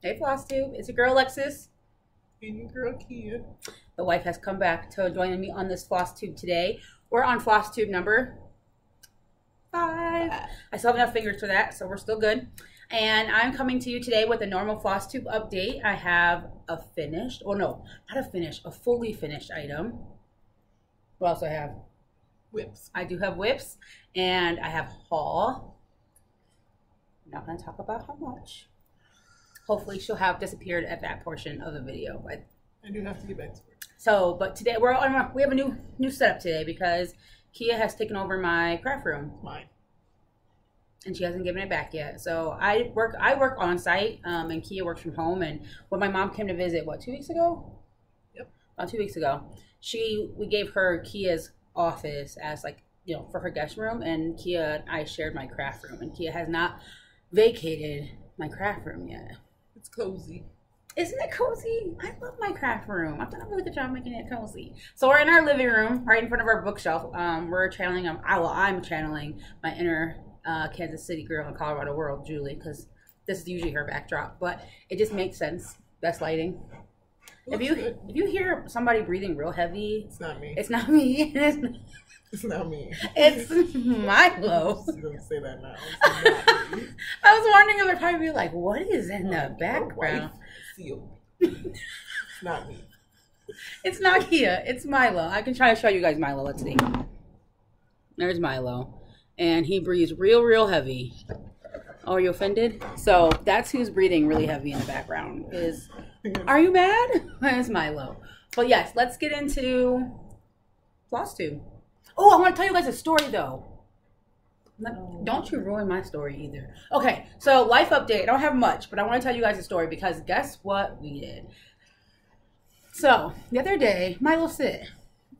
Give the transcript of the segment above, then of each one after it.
Hey, Floss Tube. It's your girl, Alexis. And your girl, Kia. The wife has come back to join me on this Floss Tube today. We're on Floss Tube number five. I still have enough fingers for that, so we're still good. And I'm coming to you today with a normal floss tube update. I have a finished, or no, not a finished, a fully finished item. What else do I have? Whips. I do have whips, and I have haul. I'm not going to talk about how much. Hopefully, she'll have disappeared at that portion of the video. But I do have to get back to work. so, but today we're on. We have a new new setup today because Kia has taken over my craft room Mine. and she hasn't given it back yet. So I work I work on site, um, and Kia works from home. And when my mom came to visit, what two weeks ago? Yep. About two weeks ago, she we gave her Kia's office as like you know for her guest room, and Kia and I shared my craft room, and Kia has not vacated my craft room yet. It's cozy. Isn't it cozy? I love my craft room. I've done a really good job making it cozy. So we're in our living room, right in front of our bookshelf. Um, we're channeling. Um, I, well, I'm channeling my inner uh, Kansas City girl in Colorado world, Julie, because this is usually her backdrop. But it just makes sense. Best lighting. It If you good. if you hear somebody breathing real heavy, It's not me. it's not me. It's, not me. it's Milo. I'm gonna say that now. It's not me. I was wondering if they'd probably be like, "What is in the background?" It's not me. It's not Kia. It's Milo. I can try to show you guys Milo. Let's see. There's Milo. And he breathes real, real heavy. Oh, are you offended? So that's who's breathing really heavy in the background. Is are you mad? It's Milo. But yes, let's get into Floss Tube. Oh, I want to tell you guys a story though. Let- oh. Don't you ruin my story either. Okay, so life update. I don't have much, but I want to tell you guys a story because guess what we did? So the other day, my little sit.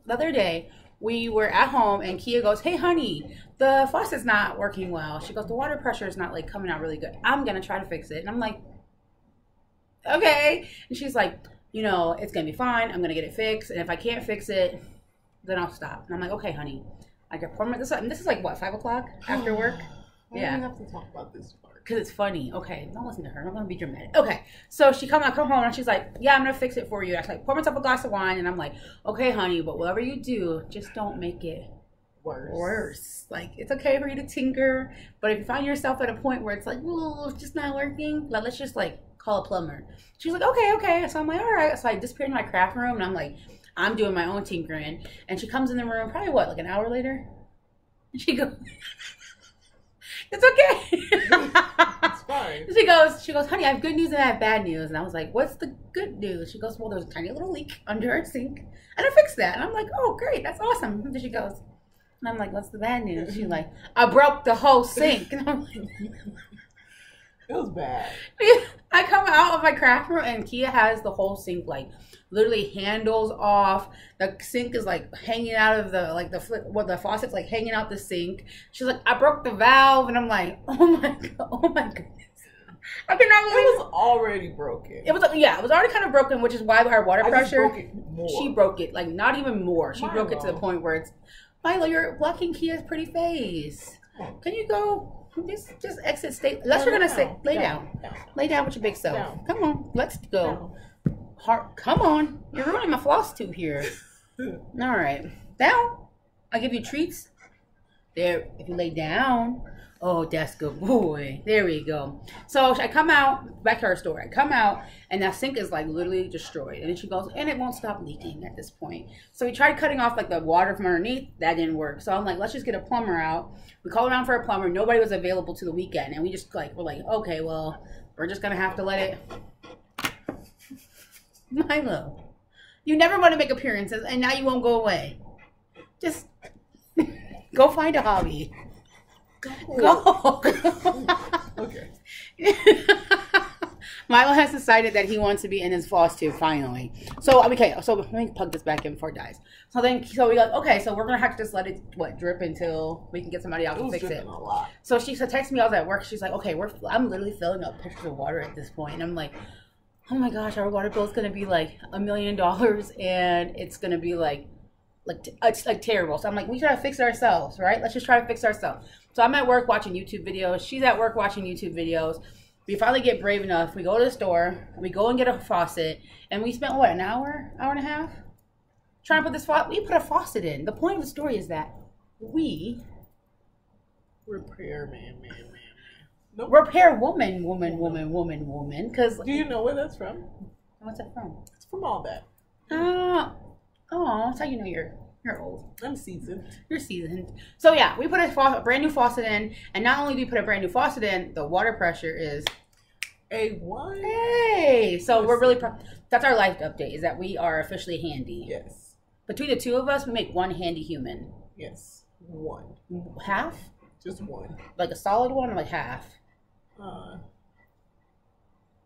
The other day, we were at home and Kia goes, "Hey, honey, the faucet's not working well." She goes, "The water pressure is not like coming out really good. I'm gonna try to fix it." And I'm like, "Okay." And she's like, "You know, it's gonna be fine. I'm gonna get it fixed. And if I can't fix it, then I'll stop." And I'm like, "Okay, honey." I get pour this up, and this is like what five o'clock after work. Why Yeah. do we have to talk about this part? Because it's funny. Okay, don't listen to her. I'm gonna be dramatic. Okay, so she come, I come home and she's like, "Yeah, I'm gonna fix it for you." I like pour myself a glass of wine, and I'm like, "Okay, honey, but whatever you do, just don't make it Worse. worse. Like it's okay for you to tinker, but if you find yourself at a point where it's like, "Ooh, it's just not working," like, let's just like call a plumber. She's like, "Okay, okay." So I'm like, "All right." So I disappear in my craft room, and I'm like, I'm doing my own tinkering, and she comes in the room probably what, like an hour later, and she goes, "It's okay." It's fine. She goes, she goes, honey, I have good news and I have bad news. And I was like, what's the good news? She goes, well, there's a tiny little leak under our sink. And I fixed that. And I'm like, oh, great. That's awesome. And then she goes, and I'm like, what's the bad news? She's like, I broke the whole sink. And I'm like, It was bad. I come out of my craft room and Kia has the whole sink like literally handles off. The sink is like hanging out of the like the flip well the faucet's like hanging out the sink. She's like, I broke the valve and I'm like, oh my god, oh my goodness. I cannot believe It was already broken. it was yeah, it was already kind of broken, which is why our water I pressure. broke. She broke it like not even more. She broke it to the point where it's Milo, you're blocking Kia's pretty face. Can you go? Just just exit state. Unless you're gonna say lay down. Lay down with your big self. Come on, let's go. Heart, come on. You're ruining my floss tube here. All right, down. I give you treats. There, if you lay down. Oh, that's good boy. There we go. So I come out back to her store. I come out and that sink is like literally destroyed. And then she goes, and it won't stop leaking at this point. So we tried cutting off like the water from underneath. That didn't work. So I'm like, let's just get a plumber out. We called around for a plumber. Nobody was available to the weekend, and we just like we're like, okay, well, we're just gonna have to let it. Milo, you never want to make appearances, and now you won't go away. Just go find a hobby. Go. go. Okay. Milo has decided that he wants to be in his floss tube finally. So okay, so let me plug this back in before it dies. So then, so we like, okay, so we're gonna have to just let it what drip until we can get somebody out to fix it. a lot. So she said, text me. I was at work. She's like, okay, we're I'm literally filling up pitchers of water at this point, and I'm like, oh my gosh, our water bill's gonna be like a million dollars, and it's gonna be like like it's like terrible. So I'm like, we gotta fix ourselves, right? Let's just try to fix ourselves. So I'm at work watching YouTube videos. She's at work watching YouTube videos. We finally get brave enough. We go to the store. We go and get a faucet, and we spent what an hour, hour and a half, trying to put this faucet. We put a faucet in. The point of the story is that we Repair man, man, man. Nope. repair woman, woman, woman, woman, woman. Because Do you know where that's from? what's that from? It's from all that. Uh, oh, that's how you know you're you're old. I'm seasoned. You're seasoned. So yeah, we put a, fa- a brand new faucet in, and not only do we put a brand new faucet in, the water pressure is A one. hey. So we're really pro- that's our life update is that we are officially handy. Yes. Between the two of us, we make one handy human. Yes. One. Half, Just one. like a solid one, or like half, Uh.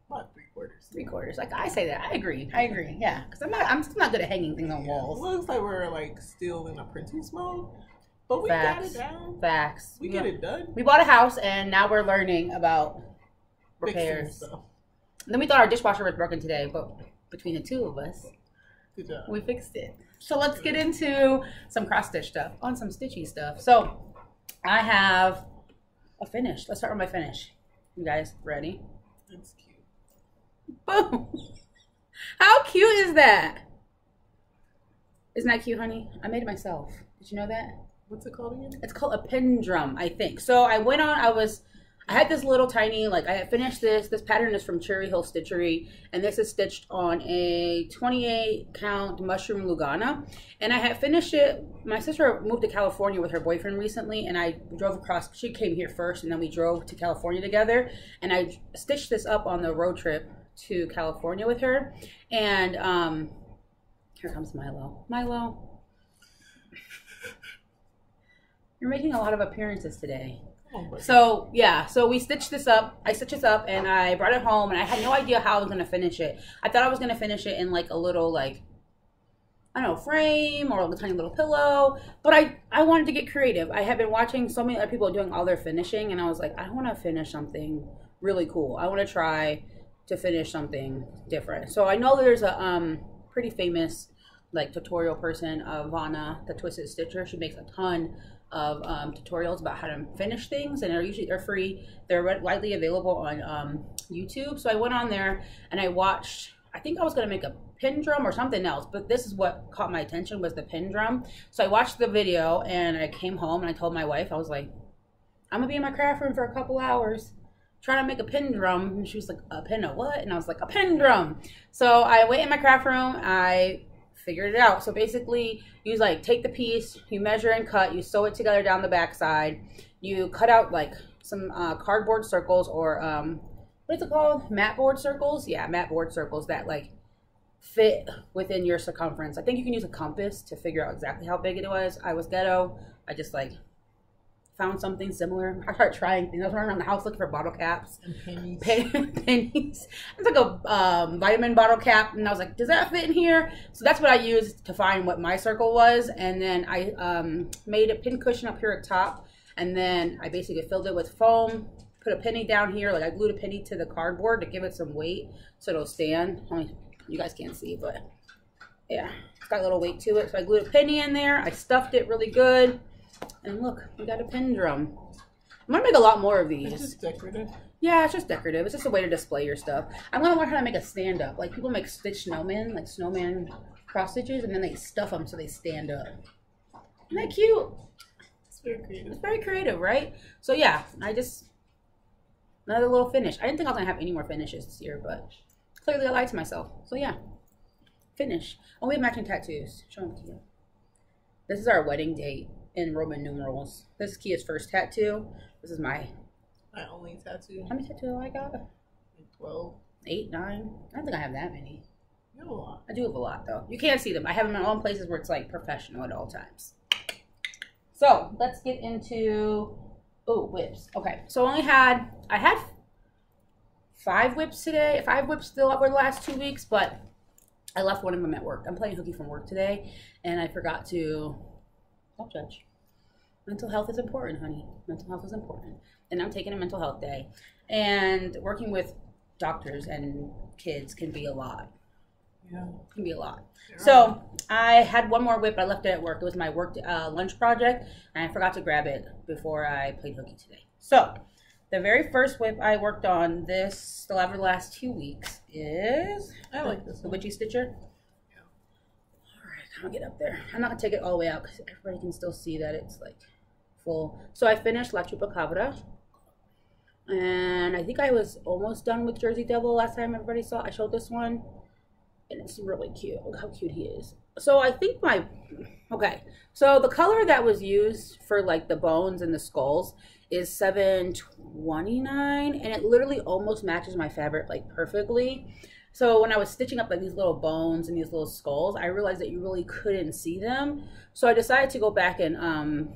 About three quarters. three quarters. Like I say that, I agree. I agree. Yeah, because I'm not. I'm still not good at hanging things on It walls. looks like we're like still in a printing mode, but we Facts. got it down. Facts. We get it done. We bought a house, and now we're learning about repairs. Then we thought our dishwasher was broken today, but between the two of us, Good job. we fixed it. So let's get into some cross stitch stuff on some stitchy stuff. So I have a finish. Let's start with my finish. You guys ready? It's cute. Boom. How cute is that? Isn't that cute, honey? I made it myself. Did you know that? What's it called again? It's called a pin drum, I think. So I went on, I was, I had this little tiny, like I had finished this. This pattern is from Cherry Hill Stitchery, and this is stitched on a 28 count mushroom Lugana. And I had finished it. My sister moved to California with her boyfriend recently, and I drove across. She came here first, and then we drove to California together. And I stitched this up on the road trip to California with her. And um, here comes Milo. Milo. You're making a lot of appearances today. Come. So yeah, so we stitched this up. I stitched this up and I brought it home and I had no idea how I was gonna finish it. I thought I was gonna finish it in like a little like I don't know frame or a tiny little pillow, but I I wanted to get creative. I have been watching so many other people doing all their finishing and I was like I want to finish something really cool. I want to try to finish something different. So I know there's a um pretty famous like tutorial person, uh, Vonna, the Twisted Stitcher. She makes a ton of um, tutorials about how to finish things, and they're usually they're free. They're widely available on um, YouTube. So I went on there and I watched. I think I was gonna make a pin drum or something else, but this is what caught my attention was the pin drum. So I watched the video and I came home and I told my wife I was like, I'm gonna be in my craft room for a couple hours trying to make a pin drum and she was like a pin of what and i was like a pin drum so i went in my craft room i figured it out. So basically you like take the piece you measure and cut you sew it together down the back side you cut out like some uh, cardboard circles or um, what's it called? Mat board circles? Yeah mat board circles that like fit within your circumference. I think you can use a compass to figure out exactly how big it was. I was ghetto. I just like found something similar. I started trying things. I was running around the house looking for bottle caps, And pennies. pen- pennies. I took a um, vitamin bottle cap, and I was like, "Does that fit in here?" So that's what I used to find what my circle was, and then I um, made a pin cushion up here at top, and then I basically filled it with foam. Put a penny down here, like I glued a penny to the cardboard to give it some weight, so it'll stand. Only you guys can't see, but yeah, it's got a little weight to it. So I glued a penny in there. I stuffed it really good. And look, we got a pin drum. I'm gonna make a lot more of It's these. just decorative. Yeah, it's just decorative. It's just a way to display your stuff. I'm gonna learn how to make a stand up. Like people make stitch snowmen, like snowman cross stitches, and then they stuff them so they stand up. Isn't that cute? It's very creative. It's very creative, right? So yeah, I just another little finish. I didn't think I was gonna have any more finishes this year, but clearly I lied to myself. So yeah, finish. Oh, we have matching tattoos. Show them to you. This is our wedding date in Roman numerals. This is Kia's first tattoo. This is my. My only tattoo. How many tattoos do I got? Twelve. Eight, nine. I don't think I have that many. You have a lot. I do have a lot though. You can't see them. I have them in all places where it's like professional at all times. So let's get into oh whips. Okay, so I only had I had five whips today. Five whips still over the last two weeks, but I left one of them at work. I'm playing hooky from work today, and I forgot to. Don't judge. Mental health is important, honey. Mental health is important, and I'm taking a mental health day. And working with doctors and kids can be a lot Yeah. can be a lot. So I had one more whip. I left it at work. It was my work uh, lunch project, and I forgot to grab it before I played hooky today. So The very first whip I worked on this the last two weeks is I like this the one. Witchy Stitcher. Gonna get up there. I'm not gonna take it all the way out because everybody can still see that it's like full. So I finished La Chupacabra. And I think I was almost done with Jersey Devil last time everybody saw. I showed this one. And it's really cute. Look how cute he is. So I think my okay. So the color that was used for like the bones and the skulls is 729 and it literally almost matches my fabric like perfectly. So when I was stitching up like these little bones and these little skulls, I realized that you really couldn't see them. So I decided to go back and um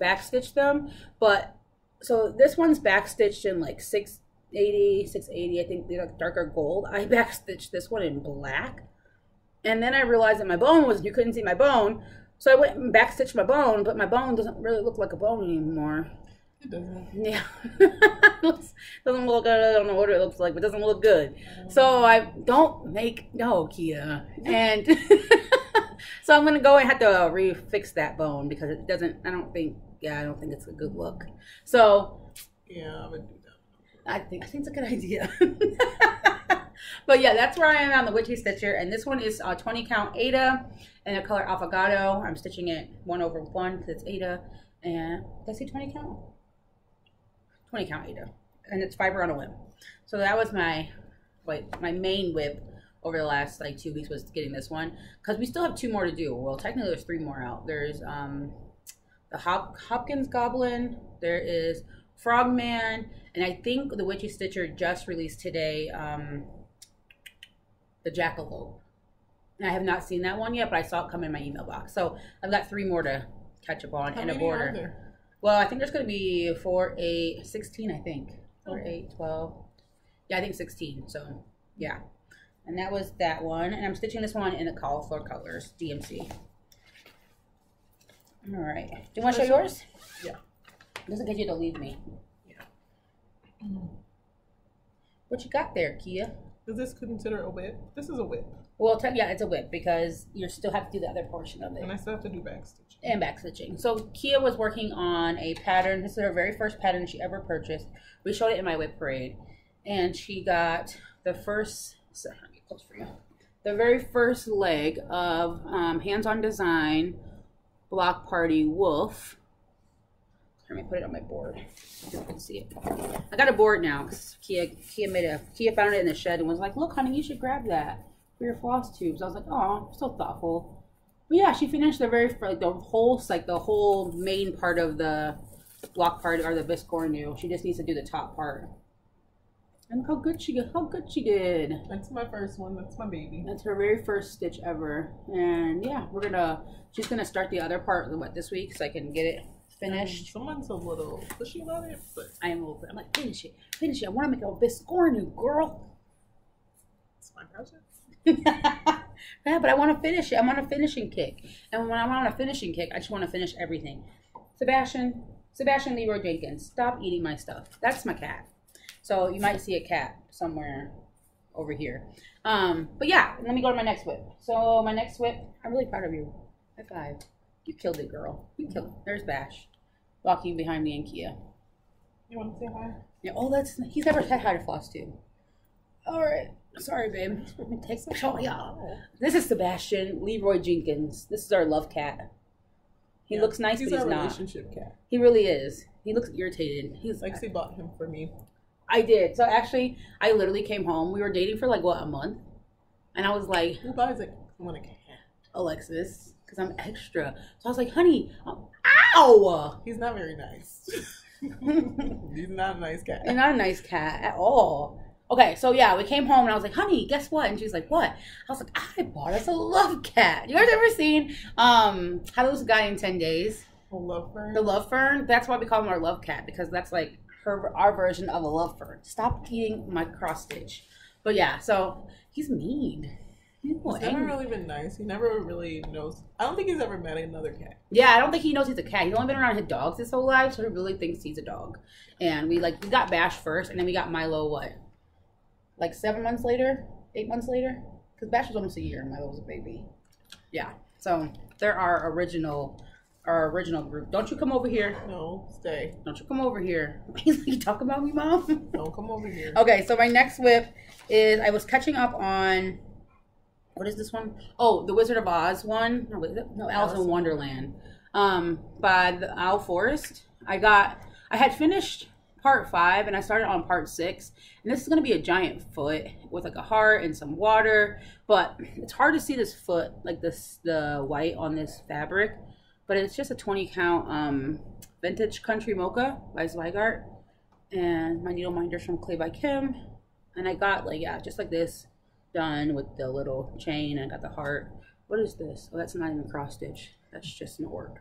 backstitch them. But so this one's backstitched in like 680, 680, I think they're like darker gold. I backstitched this one in black. And then I realized that my bone was you couldn't see my bone. So I went and backstitched my bone, but my bone doesn't really look like a bone anymore. It doesn't. Yeah. Doesn't look I don't know what it looks like, but doesn't look good. So I don't make no Kia. And so I'm gonna go and have to refix that bone because it doesn't I don't think yeah, I don't think it's a good look. So Yeah, I would do that. I think I think it's a good idea. but yeah, that's where I am on the Witchy Stitcher, and this one is uh, 20 count Aida and the color Affogato. I'm stitching it one over one because it's Aida, and did I say 20 count? 20 count Aida, and it's fiber on a whim. So that was my wait my main whip over the last like two weeks was getting this one because we still have two more to do. Well, technically there's three more out. There's um the Hop- Hopkins Goblin. There is Frogman, and I think the Witchy Stitcher just released today um, the Jackalope. And I have not seen that one yet, but I saw it come in my email box. So I've got three more to catch up on How and a border. Well, I think there's going to be 4, 8, 16, I think. 4, Okay. 8, 12. Yeah, I think 16. So, yeah. And that was that one. And I'm stitching this one in the cauliflower colors, DMC. All right. Do you want to show yours? Yeah. Doesn't get you to leave me. Mm. What you got there, Kia? Is this considered a whip? This is a whip, Well, yeah, it's a whip because you still have to do the other portion of it. and I still have to do back stitching. And back stitching. So Kia was working on a pattern. This is her very first pattern she ever purchased. We showed it in my whip parade, and she got the first. So let me close for you. The very first leg of um, hands-on design block party wolf. Let me put it on my board you can see it. I got a board now because Kia Kia made a Kia found it in the shed and was like, "Look, honey, you should grab that for your floss tubes." I was like, "Oh, so thoughtful." But yeah, she finished the very like the whole like the whole main part of the block part or the biscornu. She just needs to do the top part. And look how good she how good she did. That's my first one. That's my baby. That's her very first stitch ever. And yeah, we're gonna she's gonna start the other part what this week so I can get it finished. Mm, someone's a little pushy about it, but I am open. I'm like finish it, finish it. I want to make a biscornu, girl. it's my project. yeah, but I want to finish it. I'm on a finishing kick, and when I'm on a finishing kick, I just want to finish everything. Sebastian, Sebastian Leroy Jenkins, stop eating my stuff. That's my cat. So you might see a cat somewhere over here. Um, but yeah, let me go to my next whip. So my next whip, I'm really proud of you. High five. You killed it, girl. You killed it. There's Bash, walking behind me and Kia. You want to say hi? Yeah, oh, that's he's never had hide floss too. All right, sorry, babe. Take some show y'all. This is Sebastian Leroy Jenkins. This is our love cat. He Yeah. looks nice, He's but he's not. relationship cat. He really is. He looks irritated. He's like, bought him for me. I did. So actually, I literally came home. We were dating for like what a month, and I was like, Who buys a someone a cat? Alexis, because I'm extra. So I was like, honey, um, ow! He's not very nice. He's not a nice cat. You're not a nice cat at all. Okay, so yeah, we came home and I was like, honey, guess what? And she's like, what? I was like, I bought us a love cat. You guys ever seen um How to Lose a Guy in 10 Days? The love fern? The love fern? That's why we call him our love cat, because that's like her our version of a love fern. Stop eating my cross stitch. But yeah, so he's mean. He's He's never really been nice. He never really knows. I don't think he's ever met another cat. Yeah, I don't think he knows he's a cat. He's only been around his dogs his whole life, so he really thinks he's a dog. And we like we got Bash first, and then we got Milo. What? Like seven months later, eight months later, because Bash was almost a year, and Milo was a baby. Yeah. So they're our original our original group. Don't you come over here. No, stay. Don't you come over here. you talk about me, mom? Don't come over here. Okay, so my next whip is I was catching up on what is this one? Oh, the Wizard of Oz one. No, is it? no Alice in Wonderland. Um, by the Owl Forest. I got I had finished part five and I started on part six. And this is gonna be a giant foot with like a heart and some water. But it's hard to see this foot, like this the white on this fabric. But it's just a 20 count um vintage country mocha by Zweigart. And my needle minder's from Clay by Kim. And I got like yeah, just like this done with the little chain. I got the heart. What is this? Oh, that's not even cross stitch. That's just an orc.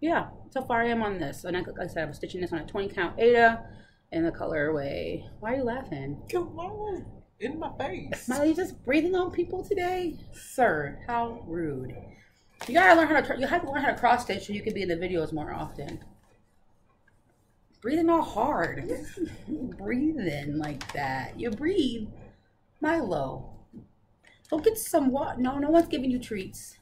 Yeah, so far I am on this. And I, like I said, I was stitching this on a 20 count Aida in the colorway. Why are you laughing? Come on. In my face. Smiley, you just breathing on people today? Sir, how rude. You gotta learn how to, you have to learn how to cross stitch so you can be in the videos more often. Breathing all hard. breathing like that. You breathe. Milo. Go get some water. No, no one's giving you treats.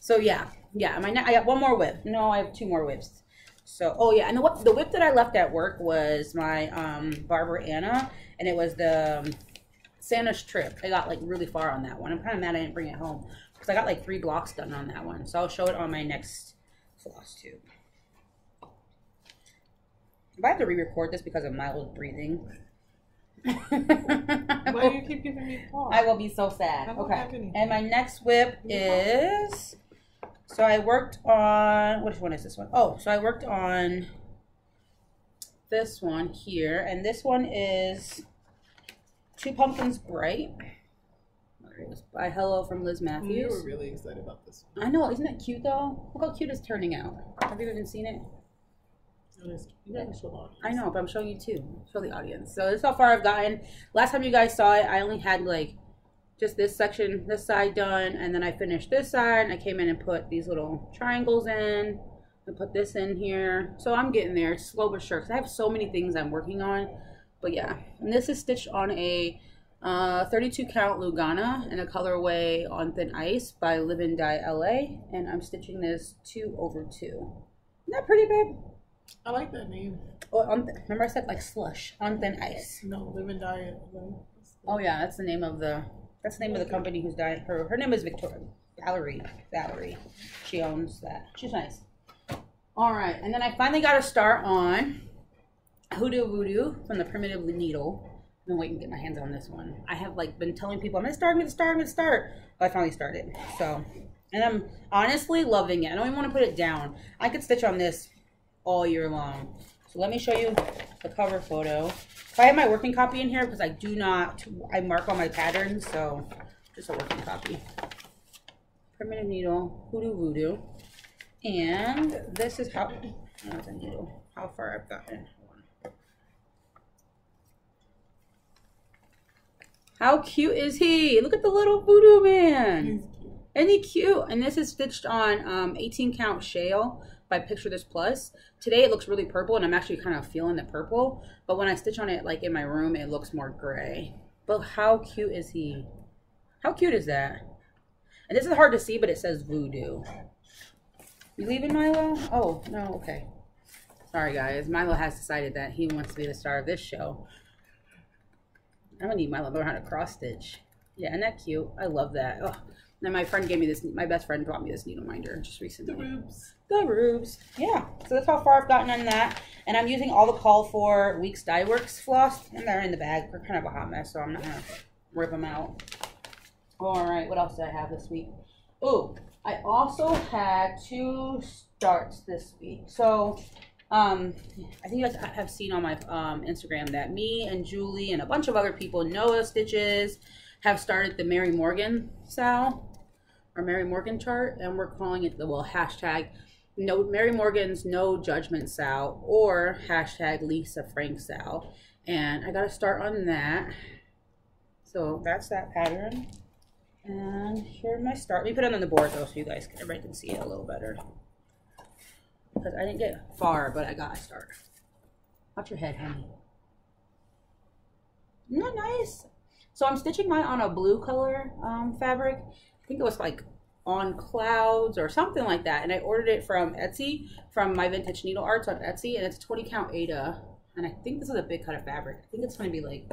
So yeah, yeah. My I got one more whip. No, I have two more whips. So oh yeah, and the whip, the whip that I left at work was my um, Barbara Anna, and it was the um, Santa's trip. I got like really far on that one. I'm kind of mad I didn't bring it home because I got like three blocks done on that one. So I'll show it on my next floss tube. If I have to re-record this because of Milo's breathing. Why do you keep giving me pause? I will be so sad. Okay. And my next whip is so I worked on which one is this one? Oh, so I worked on this one here, and this one is Two Pumpkins Bright. There it is. By Hello from Liz Mathews. You were really excited about this one. I know, isn't that cute though? Look how cute it's turning out. Have you even seen it? Honest. You gotta show on. I know, but I'm showing you too. Show the audience. So this is how far I've gotten. Last time you guys saw it, I only had like just this section, this side done, and then I finished this side, and I came in and put these little triangles in, and put this in here. So I'm getting there, it's slow but sure, because I have so many things I'm working on. But yeah, and this is stitched on a uh, 32 count Lugana in a colorway on thin ice by Live and Die LA, and I'm stitching this two over two. Isn't that pretty, babe? I like that name. Oh, on remember I said like slush on thin ice. No, live and die. Oh yeah, that's the name of the that's the name of the company who's dying. Her her name is Victoria Valerie. Valerie. She owns that. She's nice. All right, and then I finally got a start on Hoodoo Voodoo from the Primitive Needle. I've been waiting to get my hands on this one. I have like been telling people I'm gonna start, I'm gonna start, I'm gonna start. But I finally started. So, and I'm honestly loving it. I don't even want to put it down. I could stitch on this all year long. So let me show you the cover photo. If I have my working copy in here because I do not, I mark all my patterns, so just a working copy. Primitive needle, hoodoo voodoo. And this is how, a needle, how far I've gotten. How cute is he? Look at the little voodoo man. Isn't he cute? And this is stitched on um, 18 count shale by Picture This Plus. Today it looks really purple and I'm actually kind of feeling the purple. But when I stitch on it like in my room, it looks more gray. But how cute is he? How cute is that? And this is hard to see, but it says voodoo. You leaving Milo? Oh, no, okay. Sorry guys, Milo has decided that he wants to be the star of this show. I'm gonna need Milo to learn how to cross stitch. Yeah, isn't that cute? I love that. Oh, and my friend gave me this. My best friend brought me this needle minder just recently. The rubes. The rubes. Yeah. So that's how far I've gotten on that. And I'm using all the call for Weeks Dye Works floss, and they're in the bag. They're kind of a hot mess, so I'm not gonna rip them out. All right. What else did I have this week? Oh, I also had two starts this week. So, um, I think you guys have seen on my um, Instagram that me and Julie and a bunch of other people, Noah Stitches, have started the Mary Morgan Sal our Mary Morgan chart, and we're calling it the well hashtag no Mary Morgan's No Judgment Sal or hashtag Lisa Frank Sal, and I got to start on that. So that's that pattern, and here's my start. Let me put it on the board though, so you guys can, everybody can see it a little better. Because I didn't get far, but I got to start. Watch your head, honey. Isn't that nice? So I'm stitching mine on a blue color um, fabric. I think it was like on clouds or something like that. And I ordered it from Etsy, from my vintage needle arts on Etsy, and it's a 20 count Aida. And I think this is a big cut of fabric. I think it's gonna be like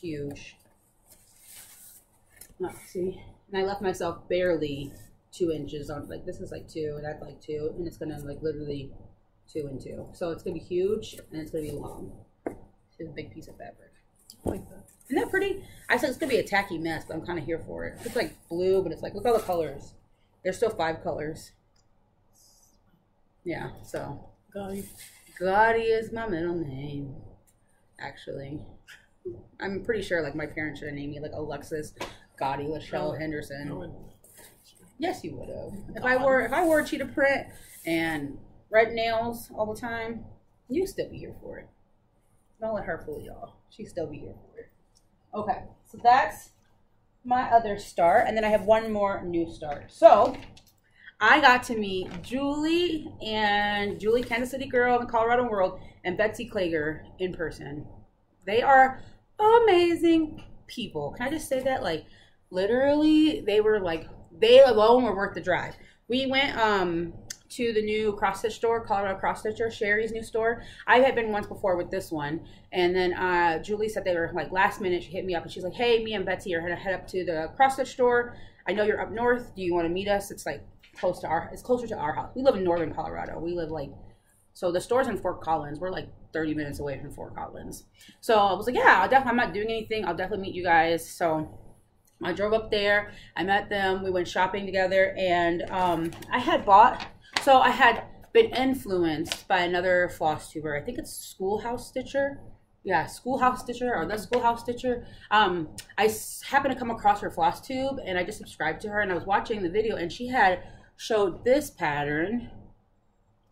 huge. Let's see. And I left myself barely two inches on like this is like two and that's like two and it's gonna like literally two and two. So it's gonna be huge and it's gonna be long. It's a big piece of fabric. I like that. Isn't that pretty? I said it's gonna be a tacky mess, but I'm kind of here for it. It's like blue, but it's like look at all the colors. There's still five colors. Yeah, so Gotti is my middle name. Actually, I'm pretty sure like my parents should have named me like Alexis Gotti Lachelle I Henderson. would- Yes, you would have. If I wore if I wore cheetah print and red nails all the time, you'd still be here for it. Don't let her fool y'all. She'd still be here for it. Okay, so that's my other start, and then I have one more new start. So I got to meet Julie and Julie, Kansas City girl in the Colorado world, and Betsy Kleger in person. They are amazing people. Can I just say that? Like, literally, they were like, they alone were worth the drive. We went um to the new cross stitch store, Colorado Cross Stitcher, Sherry's new store. I had been once before with this one, and then uh, Julie said they were like last minute. She hit me up and she's like, "Hey, me and Betsy are gonna head up to the cross stitch store. I know you're up north. Do you want to meet us? It's like close to our. It's closer to our house. We live in northern Colorado. We live like so the store's in Fort Collins. We're like 30 minutes away from Fort Collins. So I was like, yeah, I'll definitely, I'm not doing anything. I'll definitely meet you guys. So I drove up there. I met them. We went shopping together, and um, I had bought. So I had been influenced by another floss tuber. I think it's Schoolhouse Stitcher. Yeah, Schoolhouse Stitcher or the Schoolhouse Stitcher. Um, I happened to come across her floss tube, and I just subscribed to her. And I was watching the video, and she had showed this pattern.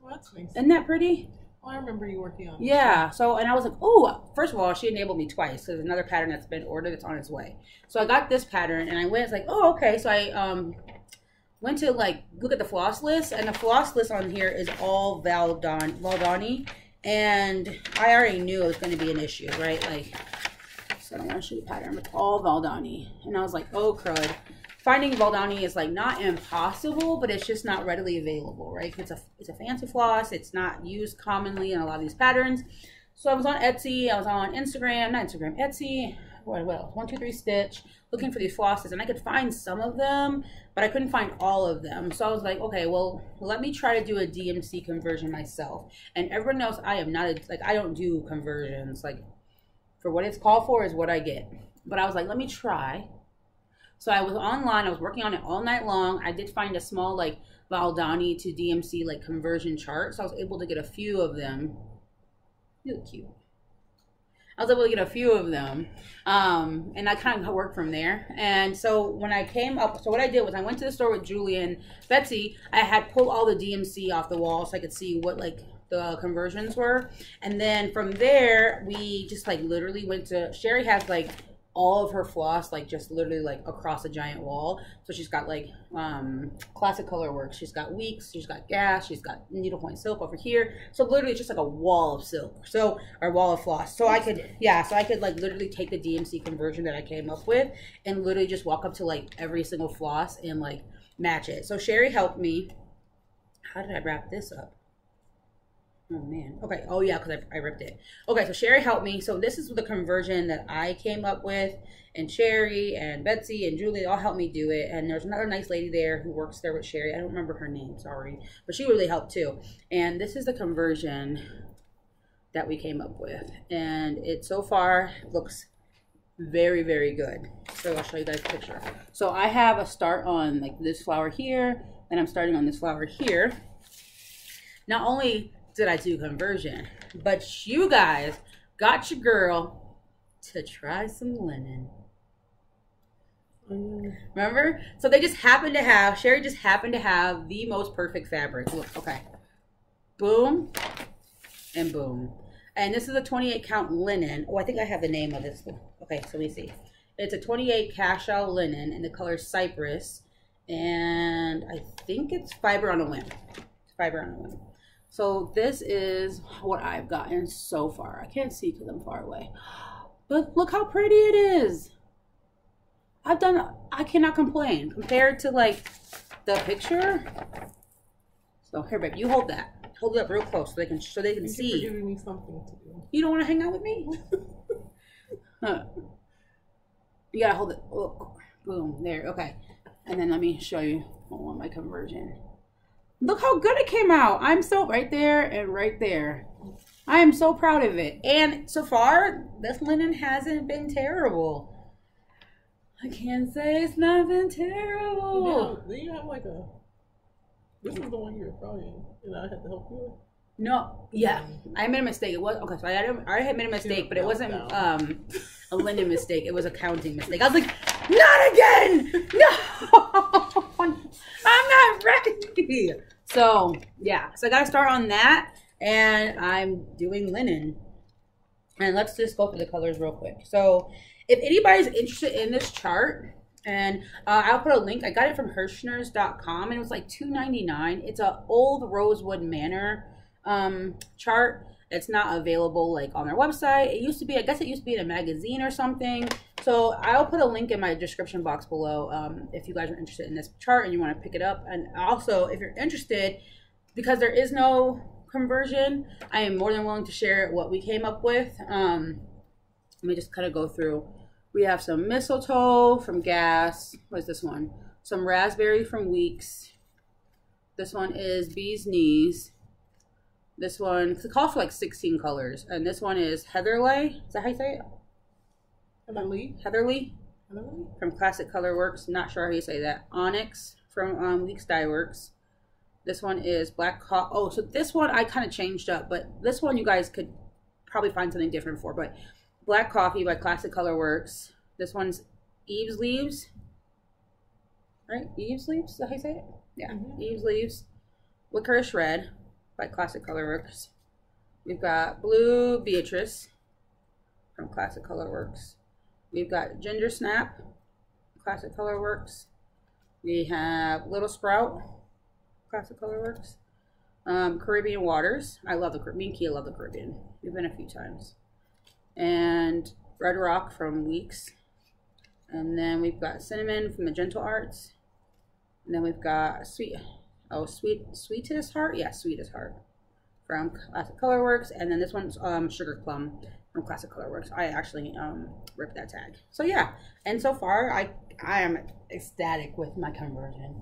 Well, that's nice. Isn't that pretty? Well, I remember you working on. it. Yeah. So, and I was like, oh, first of all, she enabled me twice. There's another pattern that's been ordered that's on its way. So I got this pattern and I went, it's like, oh, okay. So I um went to like look at the floss list and the floss list on here is all Valdon Valdani. And I already knew it was going to be an issue, right? Like, so I don't want to show you the pattern, but all Valdani. And I was like, oh, crud. Finding Valdani is like not impossible, but it's just not readily available, right? It's a it's a fancy floss. It's not used commonly in a lot of these patterns. So I was on Etsy. I was on Instagram, not Instagram, Etsy. What, what else? One two three stitch, looking for these flosses, and I could find some of them, but I couldn't find all of them. So I was like, okay, well, let me try to do a DMC conversion myself. And everyone knows I am not a, like I don't do conversions. Like for what it's called for is what I get. But I was like, let me try. So I was online. I was working on it all night long. I did find a small like Valdani to DMC like conversion chart, so I was able to get a few of them. You look cute. I was able to get a few of them, um, and I kind of worked from there. And so when I came up, so what I did was I went to the store with Julie and Betsy. I had pulled all the DMC off the wall so I could see what like the conversions were, and then from there we just like literally went to. Sherry has like all of her floss like just literally like across a giant wall. So she's got like um classic color work. She's got weeks, she's got GAST, she's got needlepoint silk over here. So literally just like a wall of silk. So or wall of floss. So I could yeah, so I could like literally take the DMC conversion that I came up with and literally just walk up to like every single floss and like match it. So Sherry helped me. How did I wrap this up? Oh man. Okay. Oh yeah, because I, I ripped it. Okay, so Sherry helped me. So this is the conversion that I came up with, and Sherry and Betsy and Julie all helped me do it. And there's another nice lady there who works there with Sherry. I don't remember her name, sorry, but she really helped too. And this is the conversion that we came up with, and it so far looks very very good. So I'll show you guys a picture. So I have a start on like this flower here, and I'm starting on this flower here. Not only did I do conversion, but you guys got your girl to try some linen. Remember? So they just happened to have, Sherry just happened to have the most perfect fabric. Look, okay. Boom and boom. And this is a 28 count linen. Oh, I think I have the name of this. Okay, so let me see. It's a 28 cashel linen in the color cypress. And I think it's fiber on a whim. Fiber on a whim. So this is what I've gotten so far. I can't see because I'm far away. But look how pretty it is. I've done I cannot complain compared to like the picture. So here, babe, you hold that. Hold it up real close so they can so they can Thank you see. giving me something to do. You don't want to hang out with me? Huh. You gotta hold it. Look, boom, there. Okay, and then let me show you on, my conversion. Look how good it came out. I'm so right there and right there. I am so proud of it. And so far, this linen hasn't been terrible. I can't say it's not been terrible. Now, then you have like a. This is the one you were crying, and I had to help you with. No, yeah, I made a mistake. It was okay. So I had, I had made a mistake, but it wasn't um a linen mistake. It was a counting mistake. I was like, not again. No, I'm not ready. So yeah, so I got to start on that, and I'm doing linen. And let's just go through the colors real quick. So if anybody's interested in this chart, and uh, I'll put a link. I got it from Herrschners.com, and it was like two ninety nine. It's a old Rosewood Manor um, chart. It's not available like on their website. It used to be, I guess it used to be in a magazine or something. So I'll put a link in my description box below um, if you guys are interested in this chart and you want to pick it up. And also, if you're interested, because there is no conversion, I am more than willing to share what we came up with. Um, let me just kind of go through. We have some mistletoe from GAST. What is this one? Some raspberry from Weeks. This one is Bee's Knees. This one, it calls for like 16 colors. And this one is Heatherley. Is that how you say it? I. Heatherly I leave. from Classic Color Works. Not sure how you say that. Onyx from um, Weeks Dye Works. This one is Black Oh, so this one I kind of changed up, but this one you guys could probably find something different for. But Black Coffee by Classic Color Works. This one's Eve's Leaves. Right? Eve's Leaves? Is that how you say it? Yeah. Mhm. Eve's Leaves. Licorice Red by Classic Color Works. We've got Blue Beatrice from Classic Color Works. We've got Ginger Snap, Classic Color Works. We have Little Sprout, Classic Color Works. Um, Caribbean Waters. I love the Caribbean. Me Kia love the Caribbean. We've been a few times. And Red Rock from Weeks. And then we've got Cinnamon from the Gentle Arts. And then we've got Sweet, oh, Sweet, Sweetest Heart? Yeah, Sweetest Heart from Classic Color Works. And then this one's um, Sugar Plum from Classic Color Works. I actually um, ripped that tag. So yeah, and so far I I am ecstatic with my conversion.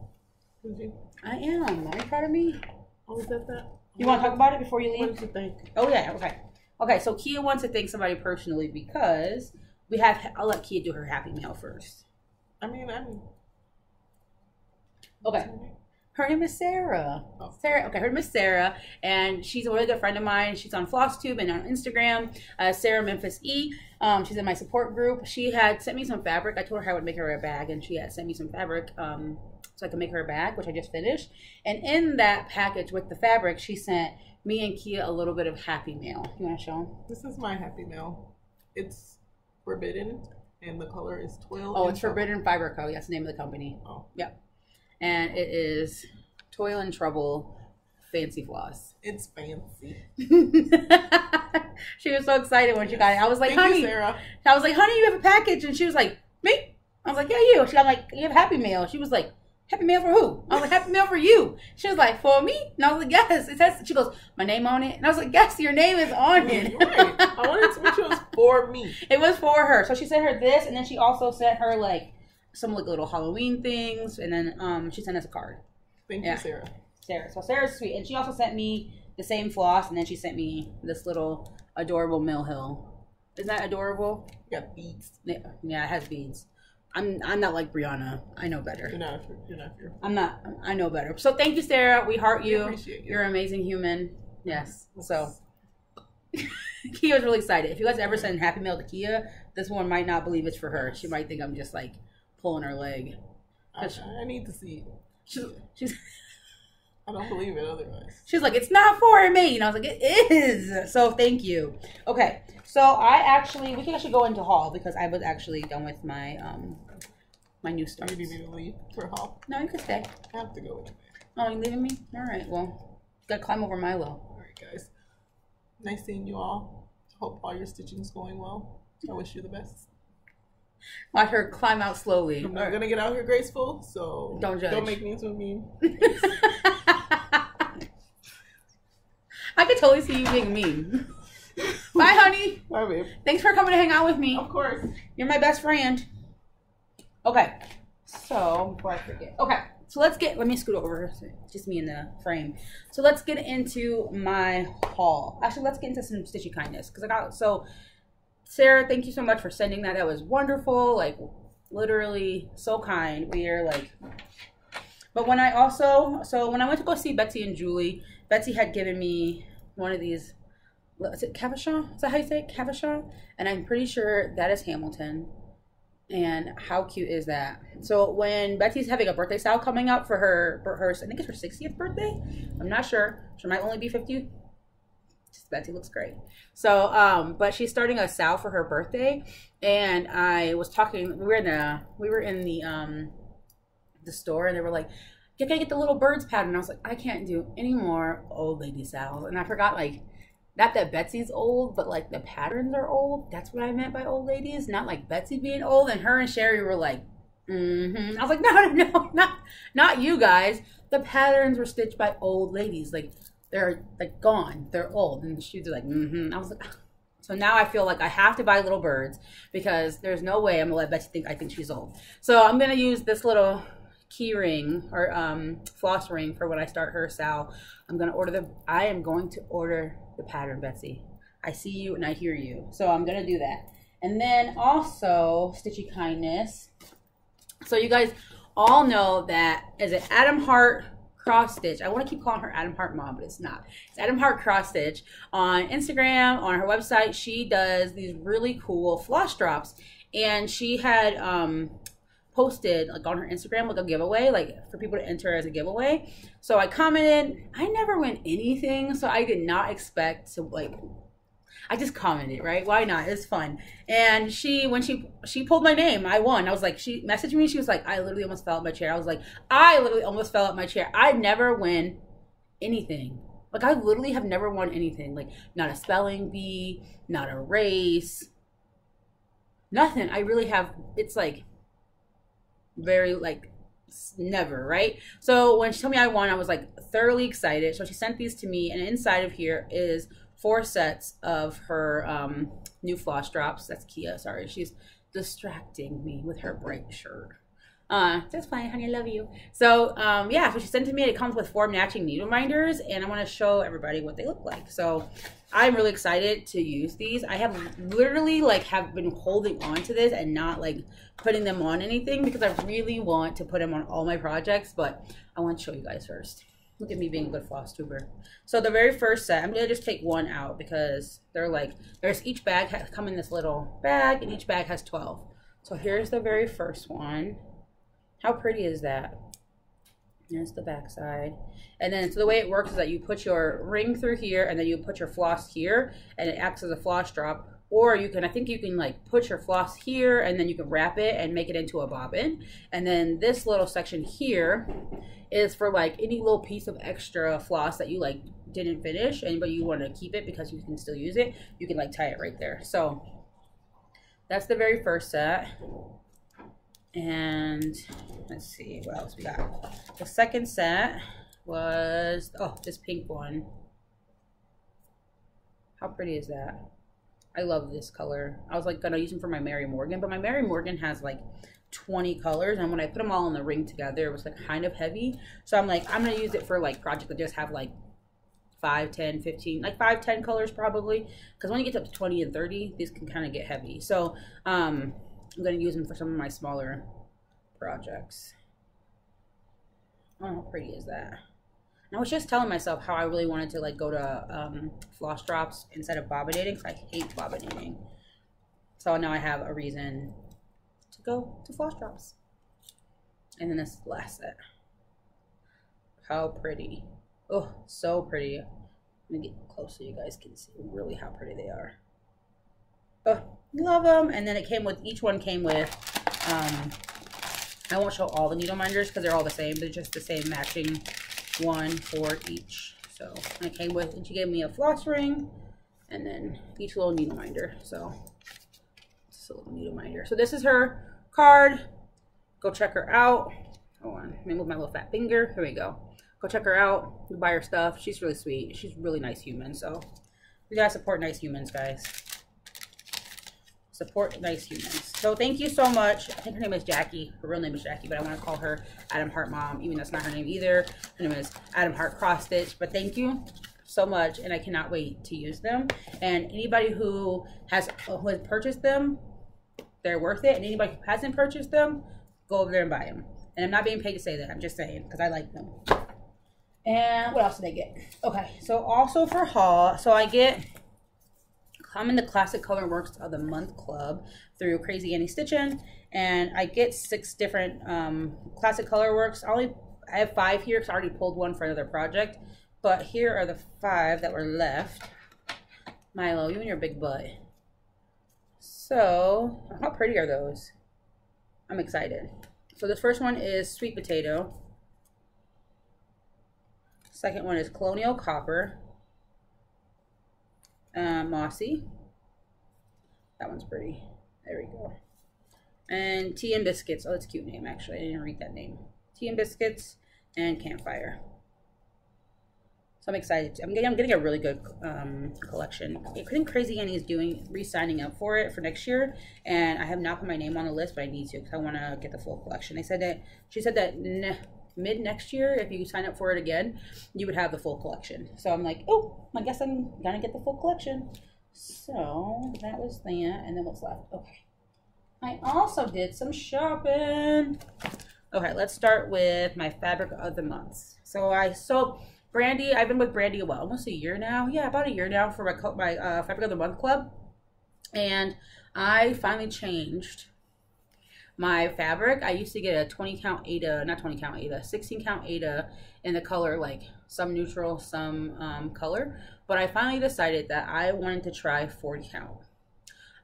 Did? I am. Are you proud of me? Oh, is that that? You want to talk about it before you What leave? did you think? Oh yeah. Okay. Okay. So Kia wants to thank somebody personally because we have. I'll let Kia do her happy mail first. I mean, I'm. Okay. Her name is Sarah. Oh. Sarah. Okay, her name is Sarah, and she's a really good friend of mine. She's on FlossTube and on Instagram. Uh, Sarah Memphis E. Um, she's in my support group. She had sent me some fabric. I told her I would make her a bag, and she had sent me some fabric um, so I could make her a bag, which I just finished. And in that package with the fabric, she sent me and Kia a little bit of happy mail. You want to show them? This is my happy mail. It's forbidden, and the color is twill. Oh, it's. Forbidden Fiber Co. That's the name of the company. Oh, And it is Toil and Trouble Fancy Floss. it's fancy. she was so excited when she got it. I was like, Thank honey, you, Sarah. I was like, honey, you have a package. And she was like, me? I was like, yeah, you. She, I'm like, you have Happy Mail. She was like, Happy Mail for who? I was like, Happy Mail for you. She was like, for me? And I was like, yes. It has, she goes, my name on it? And I was like, yes, your name is on it. right. I wanted to make sure it was for me. it was for her. So she sent her this, and then she also sent her like some like little Halloween things, and then um she sent us a card. Thank Yeah. you, Sarah. Sarah. So Sarah's sweet, and she also sent me the same floss, and then she sent me this little adorable Mill Hill. Isn't that adorable? Yeah, beads. Yeah, yeah, it has beads. I'm I'm not like Brianna. I know better. You're not. You're not here. I'm not. I know better. So thank you, Sarah. We heart We you. appreciate you. You're an amazing human. Yes. So Kia was really excited. If you guys ever send Happy Mail to Kia, this one might not believe it's for her. She might think I'm just like pulling her leg. I, I need to see. She's she's I don't believe it otherwise. She's like, it's not for me. And I was like, it is. So thank you. Okay. So I actually, we can actually go into haul because I was actually done with my, um, my new starts. you need me to leave for hall? No, you can stay. I have to go. Oh, you leaving me? All right. Well, gotta climb over Milo. All right, guys. Nice seeing you all. Hope all your stitching's going well. I wish you the best. Watch her climb out slowly. I'm not gonna get out here graceful, so Don't judge. Don't make me into a meme. I could totally see you being mean. Bye, honey. Bye, babe. Thanks for coming to hang out with me. Of course. You're my best friend. Okay. So, before I forget. Okay. So let's get, let me scoot over. Just me in the frame. So let's get into my haul. Actually, let's get into some stitchy kindness. Because I got, so, Sarah, thank you so much for sending that. That was wonderful. Like, literally so kind. We are like, but when I also, so when I went to go see Betsy and Julie, Betsy had given me one of these, is it Cavachon? Is that how you say it? Cavachon? And I'm pretty sure that is Hamilton. And how cute is that? So when Betsy's having a birthday style coming up for her, for her, I think it's her 60th birthday. I'm not sure. She might only be 50. Betsy looks great. So, um, but she's starting a sale for her birthday, and I was talking. We were in the we were in the um the store, and they were like, "You gotta get the little birds pattern." I was like, "I can't do any more old lady sales," and I forgot like not that Betsy's old, but like the patterns are old. That's what I meant by old ladies, not like Betsy being old. And her and Sherry were like, mm-hmm. I was like, no, no, no, not not you guys. The patterns were stitched by old ladies. Like they're like gone. They're old. And the shoes are like, mm-hmm. I was like, so now I feel like I have to buy little birds because there's no way I'm gonna let Betsy think I think she's old. So I'm gonna use this little key ring or um, floss ring for when I start her sal. I'm gonna order the. I am going to order the pattern, Betsy. I see you and I hear you. So I'm gonna do that. And then also Stitchy Kindness. So you guys all know that is it Atom Heart cross stitch. I want to keep calling her Atom Heart mom, but it's not. It's Atom Heart cross stitch on Instagram, on her website. She does these really cool floss drops, and she had um, posted like on her Instagram like a giveaway, like for people to enter as a giveaway. So I commented. I never win anything, so I did not expect to like I just commented, right? Why not? It's fun. And she, when she she pulled my name, I won. I was like, she messaged me. She was like, I literally almost fell out my chair. I was like, I literally almost fell out my chair. I never win anything. Like I literally have never won anything. Like not a spelling bee, not a race, nothing. I really have. It's like very like never right so when she told me i won i was like thoroughly excited so she sent these to me and inside of here is four sets of her um, new floss drops. That's Kia. Sorry, she's distracting me with her bright shirt. Uh, that's fine, honey. I love you. So, um, yeah, so she sent to me. It comes with four matching needle minders, and I want to show everybody what they look like. So, I'm really excited to use these. I have literally like have been holding on to this and not like putting them on anything because I really want to put them on all my projects, but I want to show you guys first. Look at me being a good floss tuber. So the very first set, I'm gonna just take one out because they're like, there's each bag has come in this little bag and each bag has 12. So here's the very first one. How pretty is that? There's the back side. And then so the way it works is that you put your ring through here and then you put your floss here and it acts as a floss drop. Or you can, I think you can like put your floss here and then you can wrap it and make it into a bobbin. And then this little section here is for like any little piece of extra floss that you like didn't finish and but you want to keep it because you can still use it you can like tie it right there. So that's the very first set. And let's see what else we got. The second set was oh this pink one. How pretty is that I love this color. I was like gonna use them for my Mary Morgan but my Mary Morgan has like 20 colors and when I put them all in the ring together it was like kind of heavy. So I'm like I'm gonna use it for like projects that just have like 5 10 15 like 5 10 colors probably because when you get up to 20 and 30 these can kind of get heavy. So um I'm gonna use them for some of my smaller projects. Oh how pretty is that and I was just telling myself how I really wanted to like go to um, floss drops instead of bobbinating because I hate bobbinating so now I have a reason to go to floss drops. And then this last set. How pretty. Oh, so pretty. Let me get close so you guys can see really how pretty they are. Oh, love them. And then it came with, each one came with, um, I won't show all the needle minders because they're all the same. They're just the same matching one for each. So I came with, and she gave me a floss ring and then each little needle minder. So a little needle minder. So this is her card. Go check her out. Hold on. Let me move my little fat finger. Here we go. Go check her out. Buy her stuff. She's really sweet. She's really nice human. So we gotta support nice humans, guys. Support nice humans. So thank you so much. I think her name is Jackie. Her real name is Jackie, but I want to call her Atom Heart Mom, even though that's not her name either. Her name is Atom Heart Cross Stitch. But thank you so much, and I cannot wait to use them. And anybody who has who has purchased them, they're worth it. And anybody who hasn't purchased them, go over there and buy them. And I'm not being paid to say that. I'm just saying because I like them. And what else did I get? Okay, so also for haul, so I get I'm in the Classic Color Works of the Month Club through Crazy Annie Stitchin, and I get six different um, Classic Color Works. I only I have five here because I already pulled one for another project, but here are the five that were left. Milo, you and your big butt. So, how pretty are those? I'm excited. So this first one is Sweet Potato. Second one is Colonial Copper. Uh, Mossy. That one's pretty. There we go. And Tea and Biscuits. Oh, that's a cute name, actually. I didn't read that name. Tea and Biscuits and Campfire. So I'm excited. I'm getting, I'm getting a really good um, collection. I think Crazy Annie is doing re-signing up for it for next year, and I have not put my name on the list, but I need to because I want to get the full collection. They said that she said that mid next year, if you sign up for it again, you would have the full collection. So I'm like, oh, I guess I'm gonna get the full collection. So that was that, and then what's left? Okay. I also did some shopping. Okay, let's start with my fabric of the months. So I so Brandy, I've been with Brandy well almost a year now. Yeah, about a year now for my my uh, fabric of the month club, and I finally changed my fabric. I used to get a 20 count Aida, not 20 count Aida, 16 count Aida in the color like some neutral, some um, color. But I finally decided that I wanted to try 40 count.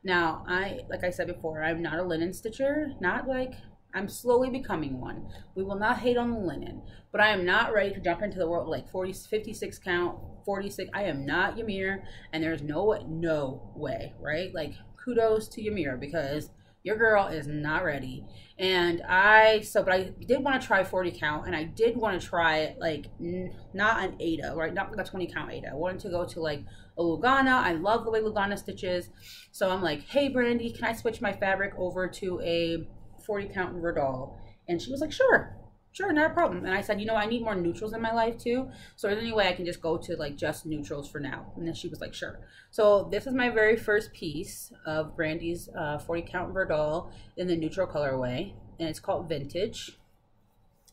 Now, I like I said before, I'm not a linen stitcher, not like I'm slowly becoming one. We will not hate on the linen, but I am not ready to jump into the world like 40, 56 count, 46. I am not Yamir, and there's no no way, right? Like kudos to Yamir because your girl is not ready. And I, so, but I did want to try 40 count and I did want to try it like n- not an Aida, right? Not like a 20 count Aida. I wanted to go to like a Lugana. I love the way Lugana stitches. So I'm like, hey, Brandy, can I switch my fabric over to a 40 count Verdal? And she was like, sure sure, not a problem. And I said, you know, I need more neutrals in my life too. So is there any way I can just go to like just neutrals for now? And then she was like, sure. So this is my very first piece of Brandy's uh, 40 count Verdal in the neutral colorway. And it's called Vintage.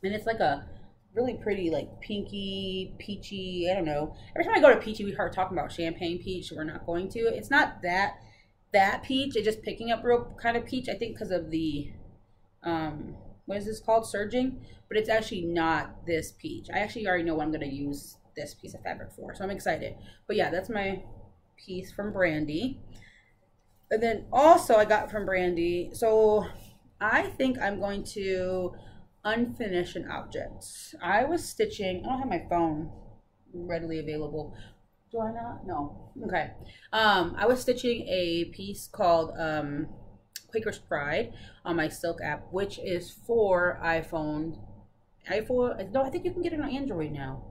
And it's like a really pretty like pinky, peachy, I don't know. Every time I go to Peachy, we start talking about champagne peach. We're not going to. It's not that that peach. It's just picking up real kind of peach. I think because of the um what is this called? Surging, but it's actually not this peach. I actually already know what i'm going to use this piece of fabric for so i'm excited. But yeah that's my piece from brandy. And then also i got from brandy so i think i'm going to unfinished objects i was stitching i don't have my phone readily available. Do i not? No. Okay. Um i was stitching a piece called um Quaker's Pride on my Silk app, which is for iPhone. iPhone, no, I think you can get it on Android now.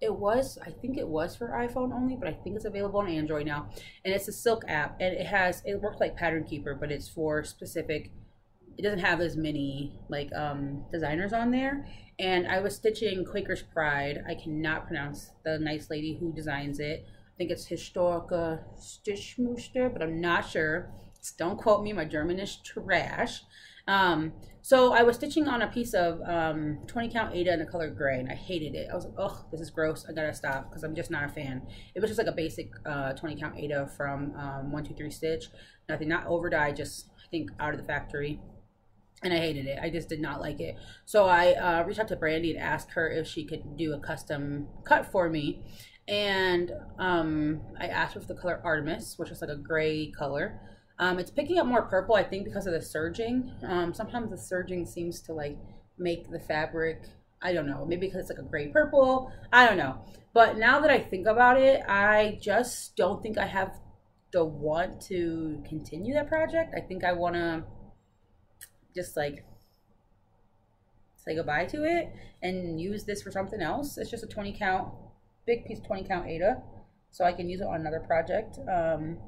It was, I think it was for iPhone only, but I think it's available on Android now. And it's a Silk app, and it has, it works like Pattern Keeper, but it's for specific. It doesn't have as many like um, designers on there. And I was stitching Quaker's Pride. I cannot pronounce the nice lady who designs it. I think it's Historica Stichmuster, but I'm not sure. Don't quote me, my German is trash. Um, so I was stitching on a piece of um, 20 count Aida in the color gray, and I hated it. I was like, oh, this is gross. I gotta stop because I'm just not a fan. It was just like a basic uh, 20 count Aida from um, 123 Stitch. Nothing, not over dye, just I think out of the factory. And I hated it. I just did not like it. So I uh, reached out to Brandy and asked her if she could do a custom cut for me. And um, I asked her for the color Artemis, which is like a gray color. Um, it's picking up more purple, I think, because of the serging. Um, sometimes the serging seems to like make the fabric. I don't know, maybe because it's like a gray purple. I don't know. But now that I think about it, I just don't think I have don't want to continue that project. I think I want to just like say goodbye to it and use this for something else. It's just a 20 count, big piece 20 count Aida. So I can use it on another project. Um,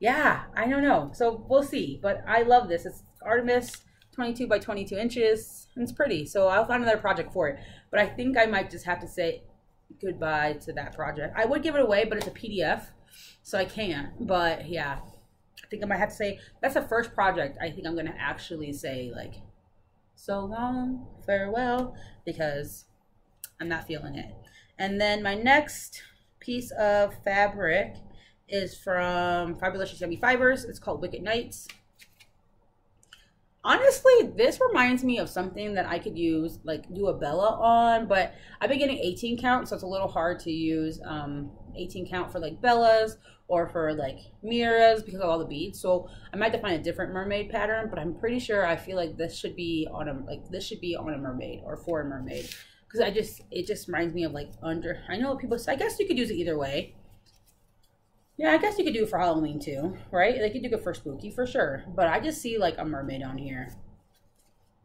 yeah, I don't know. So we'll see. But I love this. It's Artemis 22 by 22 inches. And it's pretty. So I'll find another project for it. But I think I might just have to say goodbye to that project. I would give it away, but it's a PDF. So I can't. But yeah, I think I might have to say that's the first project I think I'm going to actually say, like, so long, farewell, because I'm not feeling it. And then my next piece of fabric is from Fabulous Yummy Fibers. It's called Wicked Nights. Honestly, this reminds me of something that I could use, like do a Bella on, but I've been getting 18 count, so it's a little hard to use um, 18 count for like Bellas or for like Miras because of all the beads. So I might have to find a different mermaid pattern, but I'm pretty sure I feel like this should be on a like this should be on a mermaid or for a mermaid because I just it just reminds me of like under. I know people. I guess you could use it either way. Yeah, I guess you could do it for Halloween too, right? They could do it for spooky for sure. But I just see like a mermaid on here.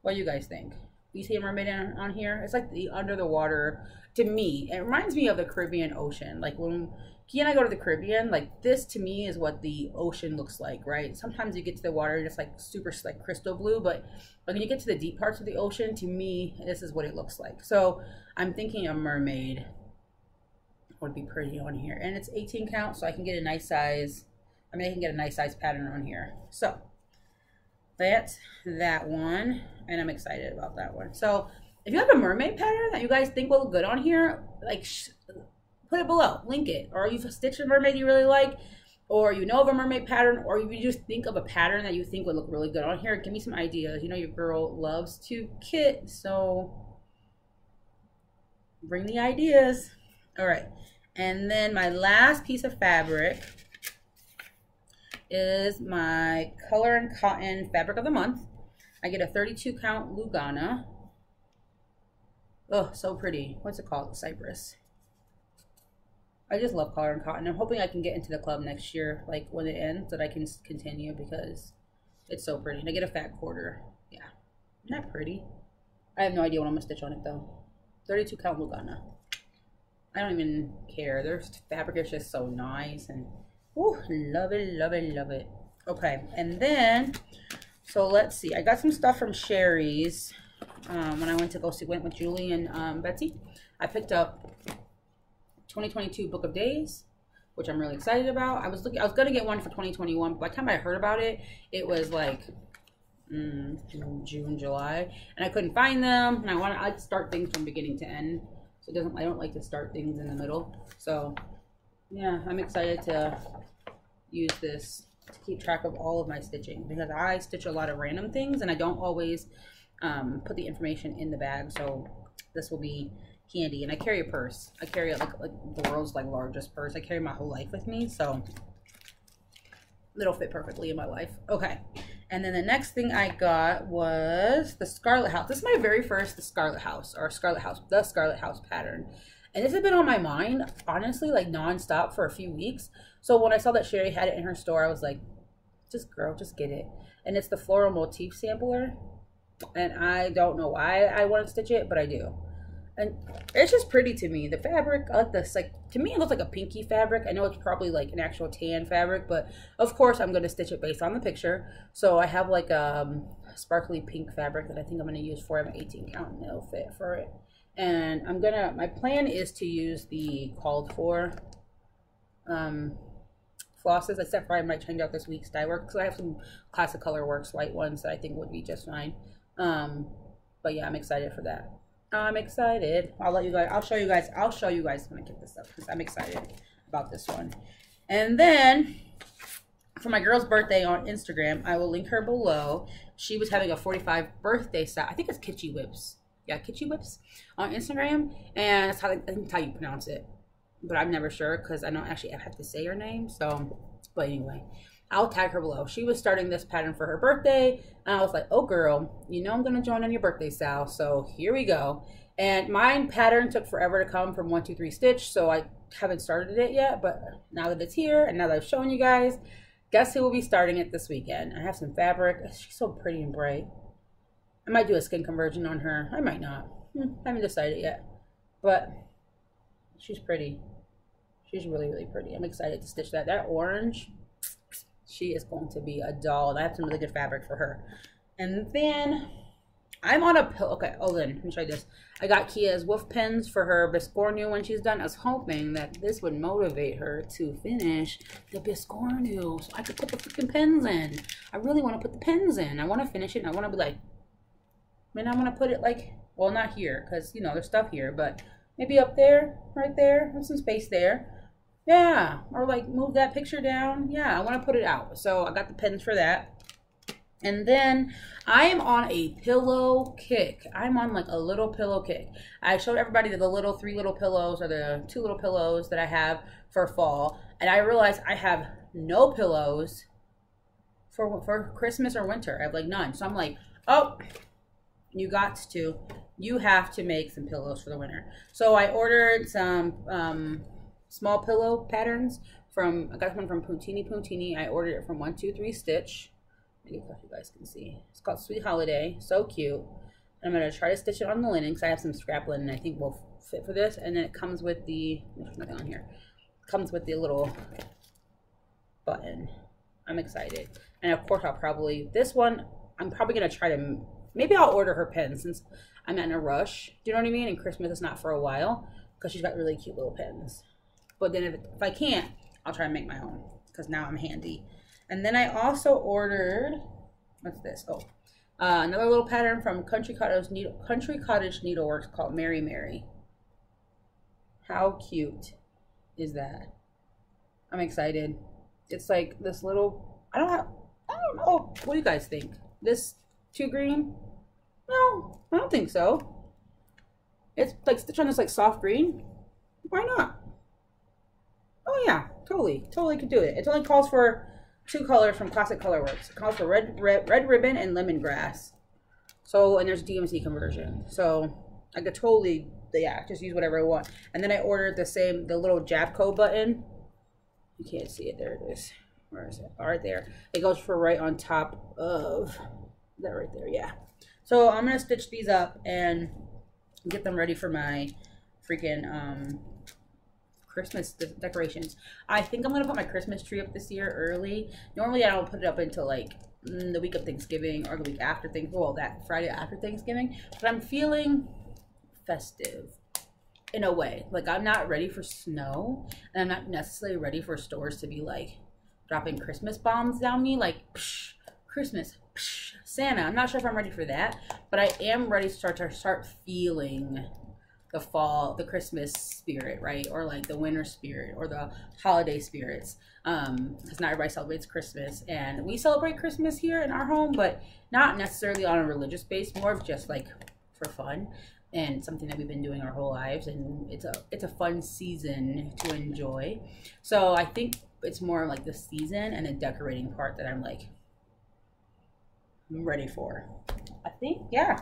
What do you guys think? You see a mermaid on, on here? It's like the under the water. To me, it reminds me of the Caribbean Ocean. Like when Key and I go to the Caribbean, like this to me is what the ocean looks like, right? Sometimes you get to the water and it's like super like crystal blue, but when you get to the deep parts of the ocean, to me, this is what it looks like. So I'm thinking a mermaid would be pretty on here. And it's 18 count, so I can get a nice size. I mean, I can get a nice size pattern on here. So that's that one, and I'm excited about that one. So if you have a mermaid pattern that you guys think will look good on here, like put it below, link it. Or you've stitched a mermaid you really like, or you know of a mermaid pattern, or you just think of a pattern that you think would look really good on here. Give me some ideas. You know your girl loves to kit, so bring the ideas. All right. And then my last piece of fabric is my Color and Cotton Fabric of the Month. I get a 32 count Lugana. Oh, so pretty. What's it called? Cypress. I just love Color and Cotton. I'm hoping I can get into the club next year, like when it ends, that I can continue because it's so pretty. And I get a fat quarter. Yeah. Isn't that pretty? I have no idea what I'm going to stitch on it though. 32 count Lugana. I don't even care. Their fabric is just so nice and ooh, love it, love it, love it. Okay, and then so let's see. I got some stuff from Sherry's um, when I went to go see went with Julie and um, Betsy. I picked up 2022 Book of Days, which I'm really excited about. I was looking. I was gonna get one for 2021. But by the time I heard about it, it was like mm, June, July, and I couldn't find them. And I want to. I'd start things from beginning to end it doesn't I don't like to start things in the middle. So yeah, I'm excited to use this to keep track of all of my stitching because I stitch a lot of random things and I don't always um, put the information in the bag. So this will be handy. And I carry a purse. I carry like like the world's like largest purse. I carry my whole life with me, so it'll fit perfectly in my life. Okay. And then the next thing I got was the Scarlett House. This is my very first the Scarlett House or Scarlett House, the Scarlett House pattern. And this has been on my mind, honestly, like nonstop for a few weeks. So when I saw that Sherry had it in her store, I was like, just girl, just get it. And it's the floral motif sampler. And I don't know why I want to stitch it, but I do and it's just pretty to me. The fabric, I like this. Like to me, it looks like a pinky fabric. I know it's probably like an actual tan fabric, but of course, I'm gonna stitch it based on the picture. So I have like a um, sparkly pink fabric that I think I'm gonna use for my 18 count, it'll fit for it. And I'm gonna. My plan is to use the called for um, flosses. Except for I might change out this Weeks Dye Work because I have some classic color works white ones that I think would be just fine. Um, but yeah, I'm excited for that. I'm excited. I'll let you guys, I'll show you guys, I'll show you guys when I get this up because I'm excited about this one. And then for my girl's birthday on Instagram, I will link her below. She was having a 45 birthday set. I think it's Kitschy Wips. Yeah, Kitschy Wips on Instagram. And that's how, that's how you pronounce it. But I'm never sure because I don't actually have to say her name. So, but anyway. I'll tag her below. She was starting this pattern for her birthday, and I was like, "Oh, girl, you know I'm gonna join on your birthday, Sal." So here we go. And my pattern took forever to come from one two three stitch, so I haven't started it yet. But now that it's here, and now that I've shown you guys, guess who will be starting it this weekend? I have some fabric. She's so pretty and bright. I might do a skin conversion on her. I might not. Hmm, haven't decided yet, but she's pretty. She's really really pretty. I'm excited to stitch that. That orange she is going to be a doll. I have some really good fabric for her. And then I'm on a pill. Okay, oh then let me you this. I got Kia's wolf pins for her Biscornu when she's done. I was hoping that this would motivate her to finish the Biscornu so I could put the freaking pins in. I really want to put the pins in. I want to finish it. and I want to be like, I mean, I want to put it like, well, not here because you know there's stuff here, but maybe up there, right there. There's some space there. Yeah, or like move that picture down. Yeah, I want to put it out. So I got the pens for that. And then I am on a pillow kick. I'm on like a little pillow kick. I showed everybody the little three little pillows or the two little pillows that I have for fall. And I realized I have no pillows for for Christmas or winter. I have like none. So I'm like, oh, you got to. You have to make some pillows for the winter. So I ordered some um, small pillow patterns from I got one from Puntini Puntini. I ordered it from One Two Three Stitch. Maybe if you guys can see. It's called Sweet Holiday. So cute. I'm gonna try to stitch it on the linen because I have some scrap linen I think will fit for this. And then it comes with the nothing on here. Comes with the little button. I'm excited. And of course I'll probably this one I'm probably gonna try to maybe I'll order her pen since I'm not in a rush. Do you know what I mean? And Christmas is not for a while because she's got really cute little pens. But then if, if I can't, I'll try and make my own because now I'm handy. And then I also ordered, what's this? Oh, uh, another little pattern from Country Cottage, Needle, Country Cottage Needleworks called Mary Mary. How cute is that? I'm excited. It's like this little, I don't have, I don't know. What do you guys think? This too green? No, I don't think so. It's like stitch on this like soft green. Why not? Oh yeah, totally, totally could do it. It only calls for two colors from Classic Colorworks. It calls for red, red, red ribbon and lemongrass. So, and there's DMC conversion. So I could totally, yeah, just use whatever I want. And then I ordered the same, the little Jabco button. You can't see it. There it is. Where is it? right there. It goes for right on top of that right there. Yeah. So I'm gonna stitch these up and get them ready for my freaking um Christmas de decorations. I think I'm gonna put my Christmas tree up this year early. Normally I don't put it up until like mm, the week of Thanksgiving or the week after Thanksgiving. Well, that Friday after Thanksgiving. But I'm feeling festive in a way. Like I'm not ready for snow, and I'm not necessarily ready for stores to be like dropping Christmas bombs down me. Like psh, Christmas, psh, Santa. I'm not sure if I'm ready for that, but I am ready to start to start feeling the fall, the Christmas spirit, right? Or like the winter spirit or the holiday spirits. Um, because not everybody celebrates Christmas. And we celebrate Christmas here in our home, but not necessarily on a religious base, more of just like for fun and something that we've been doing our whole lives and it's a it's a fun season to enjoy. So I think it's more like the season and the decorating part that I'm like I'm ready for. I think, yeah.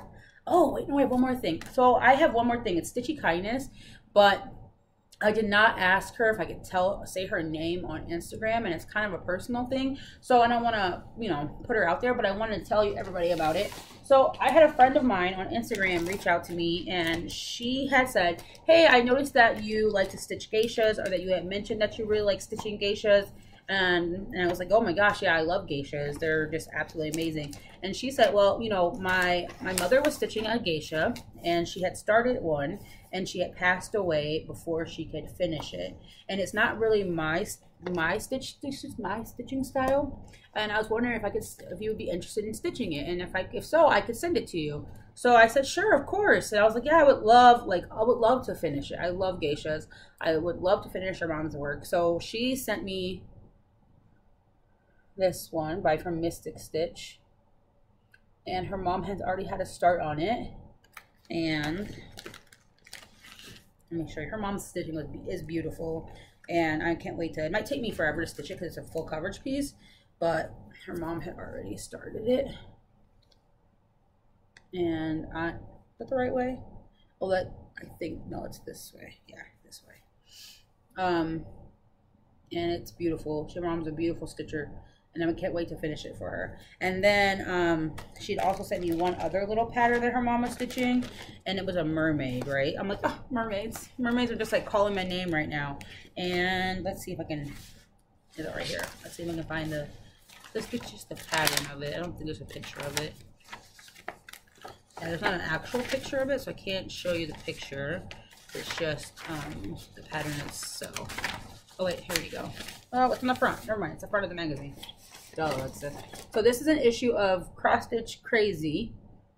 Oh, wait, no, wait, one more thing. So I have one more thing. It's Stitchy Kindness, but I did not ask her if I could tell say her name on Instagram, and it's kind of a personal thing. So I don't want to, you know, put her out there, but I wanted to tell you everybody about it. So I had a friend of mine on Instagram reach out to me, and she had said, "Hey, I noticed that you like to stitch geishas, or that you had mentioned that you really like stitching geishas." And, and I was like, oh my gosh, yeah, I love geishas. They're just absolutely amazing. And she said, well, you know, my my mother was stitching a geisha, and she had started one, and she had passed away before she could finish it. And it's not really my my stitch this is my stitching style. And I was wondering if I could if you would be interested in stitching it, and if I if so, I could send it to you. So I said, sure, of course. And I was like, yeah, I would love, like, I would love to finish it. I love geishas. I would love to finish her mom's work. So she sent me this one by from Mystic Stitch. And her mom has already had a start on it. And let me show you. Her mom's stitching is beautiful. And I can't wait to, it might take me forever to stitch it because it's a full coverage piece. but her mom had already started it. And I, is the right way? Oh, that, I think, no, it's this way. Yeah, this way. Um, and it's beautiful. Her mom's a beautiful stitcher and I can't wait to finish it for her. And then um, she'd also sent me one other little pattern that her mom was stitching, and it was a mermaid, right? I'm like, oh, mermaids. Mermaids are just like calling my name right now. And let's see if I can, is it right here? Let's see if I can find the, this is just the pattern of it. I don't think there's a picture of it. Yeah, there's not an actual picture of it, so I can't show you the picture. It's just um, the pattern itself. So Oh wait, here we go. Oh, it's in the front. Never mind, it's the front of the magazine. Oh, So this is an issue of Cross Stitch Crazy,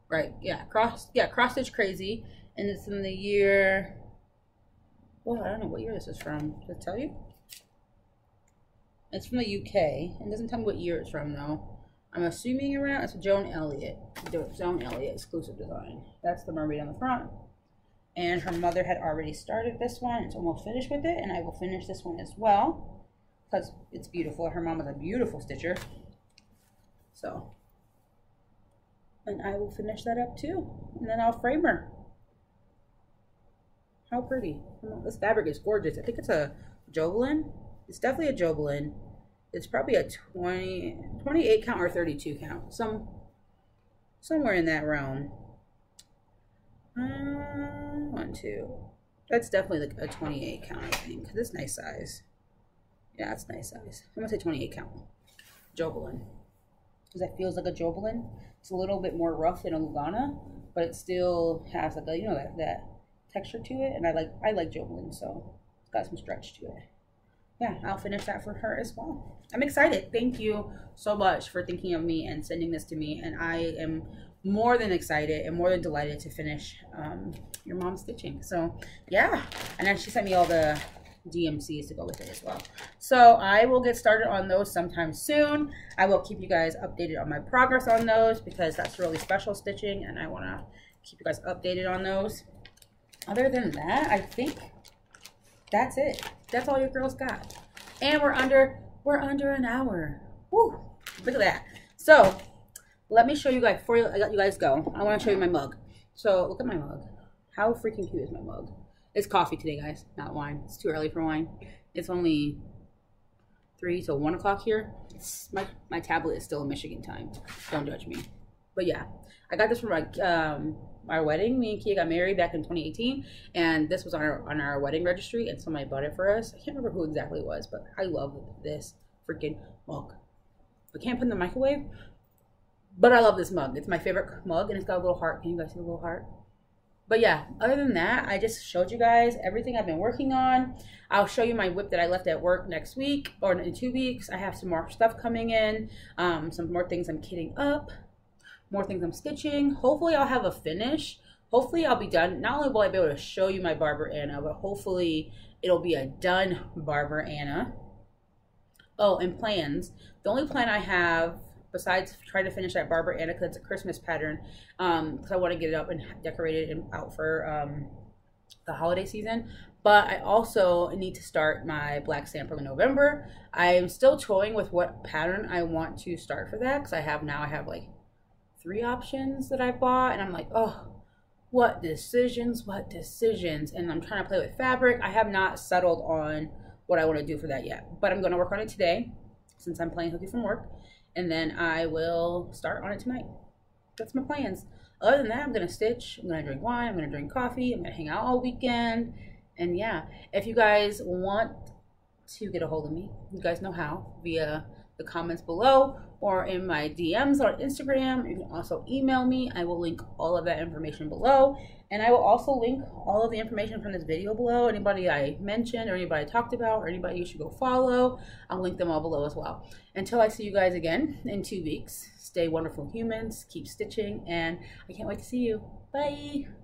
right? Yeah, cross. Yeah, Cross Stitch Crazy, and it's in the year. Well, I don't know what year this is from. Does it tell you? It's from the UK. It doesn't tell me what year it's from though. I'm assuming around. It's Joan Elliott. Joan Elliott exclusive design. That's the mermaid on the front. And her mother had already started this one. It's almost finished with it, and I will finish this one as well because it's beautiful. Her mom is a beautiful stitcher. So, and I will finish that up too. And then I'll frame her. How pretty. This fabric is gorgeous. I think it's a Jobelan. It's definitely a Jobelan. It's probably a 20, 28 count or 32 count. Some, somewhere in that realm. Uh, one, two. That's definitely like a 28 count, I think. This nice size. Yeah, it's nice size. I'm gonna say 28 count. Jobelan. Because that feels like a Jobelan. It's a little bit more rough than a Lugana, but it still has like a you know that, that texture to it. And I like I like Jobelan, so it's got some stretch to it. Yeah, I'll finish that for her as well. I'm excited. Thank you so much for thinking of me and sending this to me. And I am more than excited and more than delighted to finish um, your mom's stitching. So yeah, and then she sent me all the DMCs to go with it as well. So I will get started on those sometime soon. I will keep you guys updated on my progress on those because that's really special stitching and I want to keep you guys updated on those. Other than that, I think that's it. That's all your girls got. And we're under we're under an hour. Woo! Look at that. So let me show you guys before I let you guys go. I want to show you my mug. So look at my mug. How freaking cute is my mug? It's coffee today, guys, not wine. It's too early for wine. It's only three till one o'clock here. It's, my my tablet is still in Michigan time. Don't judge me. But yeah, I got this from my um, our wedding. Me and Kia got married back in 2018, and this was on our on our wedding registry, and somebody bought it for us. I can't remember who exactly it was, but I love this freaking mug. I can't put in the microwave, but I love this mug. It's my favorite mug, and it's got a little heart. Can you guys see the little heart? But yeah, other than that, I just showed you guys everything I've been working on. I'll show you my whip that I left at work next week or in two weeks. I have some more stuff coming in, um, some more things I'm kitting up, more things I'm stitching. Hopefully, I'll have a finish. Hopefully, I'll be done. Not only will I be able to show you my Barber Anna, but hopefully, it'll be a done Barber Anna. Oh, and plans. The only plan I have besides trying to finish that Anna because it's a Christmas pattern because um, I want to get it up and decorated and out for um, the holiday season. But I also need to start my black sampler in November. I am still toying with what pattern I want to start for that because I have now I have like three options that I bought and I'm like, oh, what decisions, what decisions. And I'm trying to play with fabric. I have not settled on what I want to do for that yet, but I'm going to work on it today since I'm playing hooky from work and then I will start on it tonight. That's my plans. Other than that, I'm gonna stitch. I'm gonna drink wine. I'm gonna drink coffee. I'm gonna hang out all weekend. And yeah, if you guys want to get a hold of me, you guys know how via the comments below or in my DMs on Instagram. You can also email me. I will link all of that information below. And I will also link all of the information from this video below. Anybody I mentioned or anybody I talked about or anybody you should go follow, I'll link them all below as well. Until I see you guys again in two weeks, stay wonderful humans, keep stitching, and I can't wait to see you. Bye!